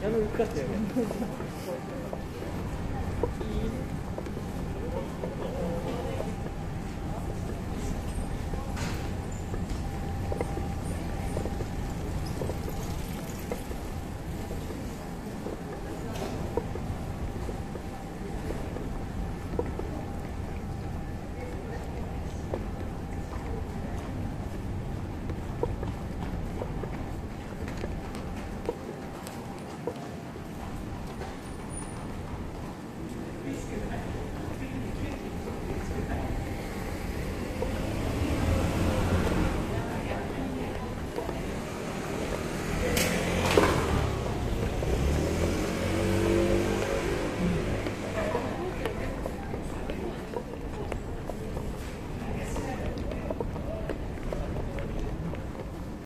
矢野受かったよね